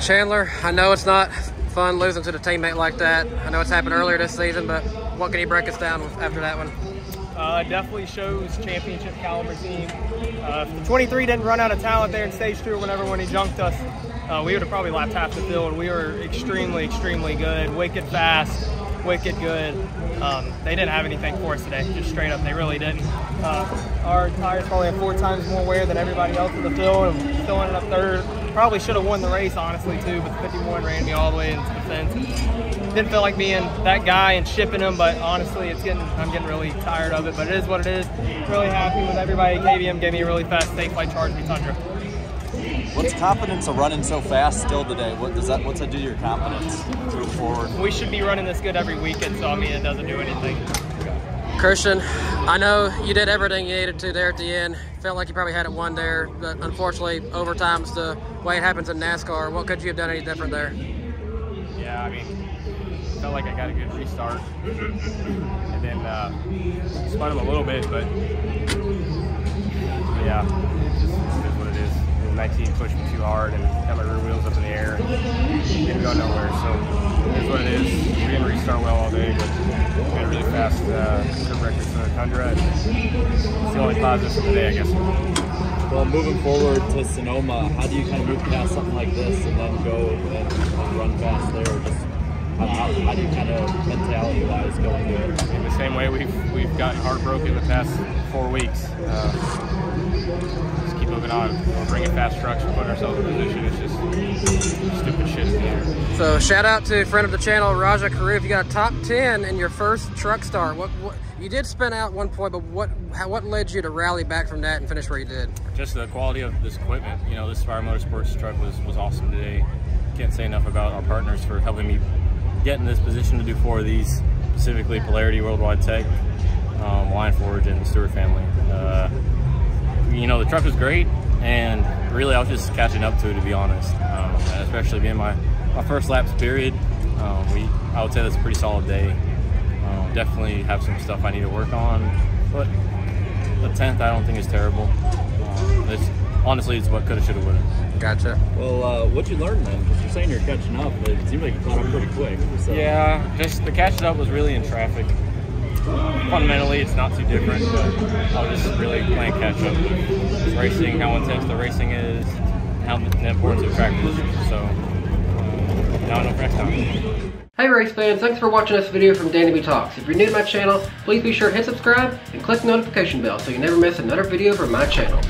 Chandler, I know it's not fun losing to the teammate like that. I know it's happened earlier this season, but what can you break us down after that one? Uh, definitely shows championship caliber team. Uh, the 23 didn't run out of talent there in stage two whenever when he junked us, uh, we would have probably lapped half the field. We were extremely, extremely good, wicked fast, wicked good. Um, they didn't have anything for us today, just straight up. They really didn't. Uh, our tires probably had four times more wear than everybody else in the field, and still ended up third. Probably should have won the race, honestly, too, but the 51 ran me all the way into the fence. Didn't feel like being that guy and shipping them, but honestly, it's getting I'm getting really tired of it. But it is what it is. Really happy with everybody. KBM gave me a really fast safe flight charge me Tundra. What's confidence of running so fast still today? What does that? What's that do to your confidence moving forward? We should be running this good every weekend, so I mean it doesn't do anything. Christian, I know you did everything you needed to there at the end. Felt like you probably had it won there, but unfortunately, overtime's the way it happens in NASCAR. What could you have done any different there? Yeah, I mean, felt like I got a good restart, and then uh, spun him a little bit, but The 19 pushed me too hard and got my rear wheels up in the air and didn't go nowhere. So it is what it is. We didn't restart well all day, but we had a really fast uh, trip record for the Tundra. It's the only positive for today, I guess. Well, moving forward to Sonoma, how do you kind of move past something like this and then go and, and run fast there? Just how, how, how do you kind of mentality-wise go into it? In the same way we've we've gotten heartbroken the past four weeks. Uh, Bringing fast trucks. Putting ourselves in position. It's just stupid shit in the air. So shout out to a friend of the channel, Rajah Caruth. You got a top 10 in your first truck start. What, what you did spin out one point, but what how, what led you to rally back from that and finish where you did? Just the quality of this equipment. You know, this Fire Motorsports truck was was awesome today. Can't say enough about our partners for helping me get in this position to do four of these, specifically Polarity Worldwide Tech, um, Lion Forge, and the Stewart family. Uh, you know, the truck was great, and really I was just catching up to it, to be honest, um, especially being my, my first laps period. Um, we, I would say that's a pretty solid day. Um, definitely have some stuff I need to work on, but the 10th I don't think is terrible. Um, it's, honestly, it's what coulda, shoulda, woulda. Gotcha. Well, uh, what'd you learn then? Because you're saying you're catching up, but it seems like you caught up pretty quick. So. Yeah, just the catching up was really in traffic. Fundamentally, it's not too different, but I was just really playing catch up with racing, how intense the racing is, how the importance of position. So now I know for next time. Hey race fans, thanks for watching this video from Danny B Talks. If you're new to my channel, please be sure to hit subscribe and click the notification bell so you never miss another video from my channel.